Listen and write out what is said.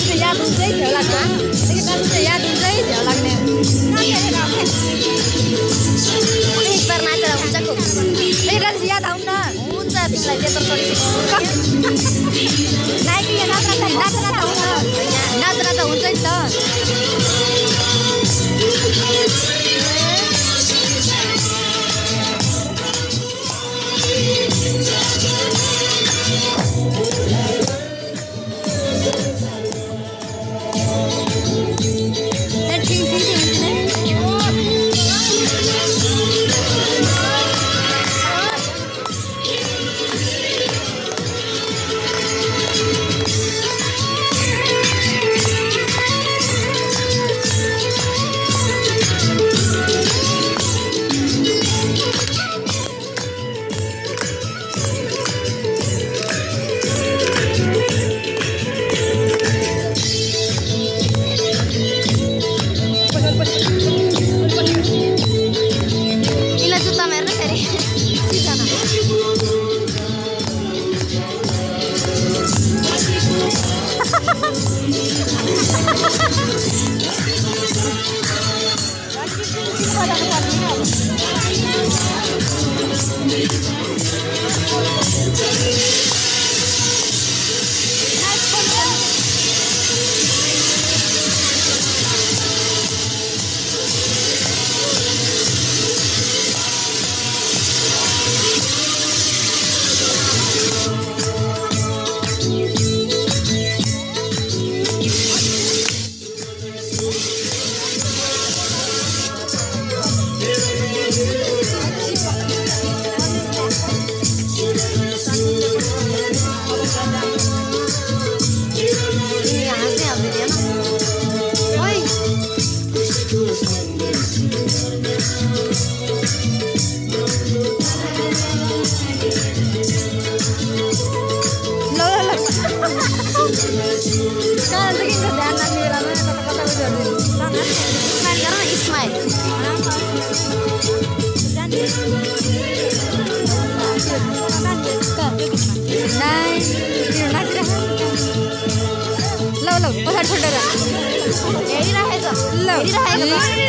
是亚洲最小那个，那个当时是亚洲最小那个，那个那个。ini pernah dalam cakup ini kan siapa tahun dah muncul lagi terus naik ini kan terus naik terus Thank you. किन ध्यान उयो गरिदिनु smile ल पछाडि छोडेर हेरिराखेछ ल हेरिराखेको